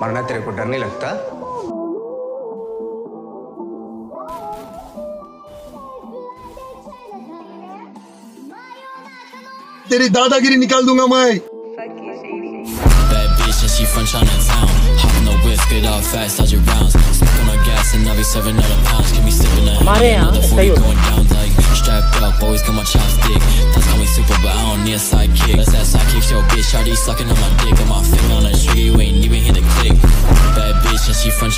वरना तेरे को डर नहीं लगता तेरी दादागिरी निकाल दूँगा मैं Bad bitch and she from Chinatown. Hop in the whip, get out fast, dodge your rounds. Smoking on gas and I be serving other pounds. Give me sipping a हमारे यहाँ another ऐसा 40 ही होता going down like strapped up, always got my chopstick. That's call me super, but I don't need a sidekick. Let's that sidekick, yo, bitch, already sucking on my dick. Got my finger on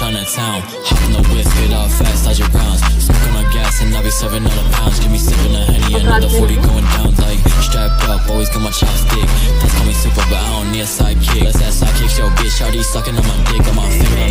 she from Chinatown. Hop in the whip, get out fast, dodge your rounds. Smoking on gas and I'll be serving other pounds. Give me sipping a henny, oh, another 40 going down like strapped up, always got my chopstick. That's call me super, but I don't need a sidekick. Let's that sidekick, yo, bitch, already sucking on my dick. on my finger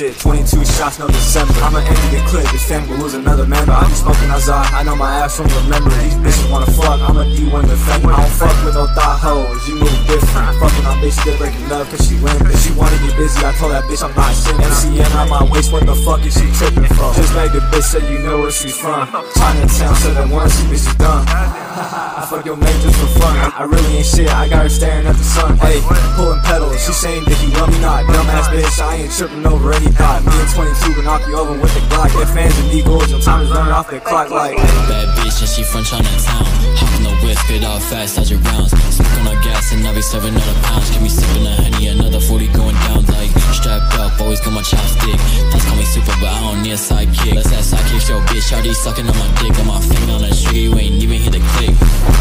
shit, 22 shots, no December. I'ma end the clip, this fan will lose another member. I be smoking outside, I know my ass won't remember. These bitches wanna fuck, I'ma a D1 defender. I don't fuck with no thought hoes, you move different. Fucking on bitch, still breaking love cause she limp. If she wanna get busy, I told that bitch I'm not shit. MCN on my waist, what the fuck is she tripping for? Just make the bitch say you know where she's from. Chinatown, so that one she bitch is dumb. I fuck your mate just for fun. I really ain't shit, I got her staring at the sun. Hey, pulling pedals, she saying that you love me not. Dumbass bitch, I ain't tripping over any thought. Me and 22 can knock you over with the Glock. Get fans and eagles, your time is running off the clock like. Bad bitch and she from Chinatown. Hop in the whip, get out fast, dodge your rounds. Smoke on gas and I be serving other pounds. Give me sipping a honey, another 40 going down like strapped up, always got my chopstick. That's call me super, but I don't need a sidekick. Let's that sidekick, yo, bitch, already sucking on my dick. Got my finger on the trigger, you ain't even hit the click.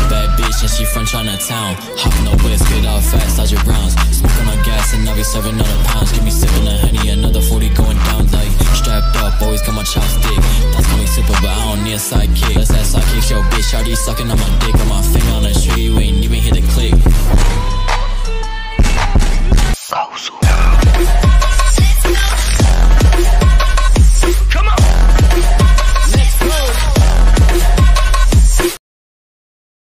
Bad bitch and she from Chinatown. Hop in the whip, get out fast, dodge your rounds. Smoke on gas and I be serving other my chopstick. That's me super, but I don't need a sidekick. Let's that sidekick, yo, bitch, already sucking on my dick. My on the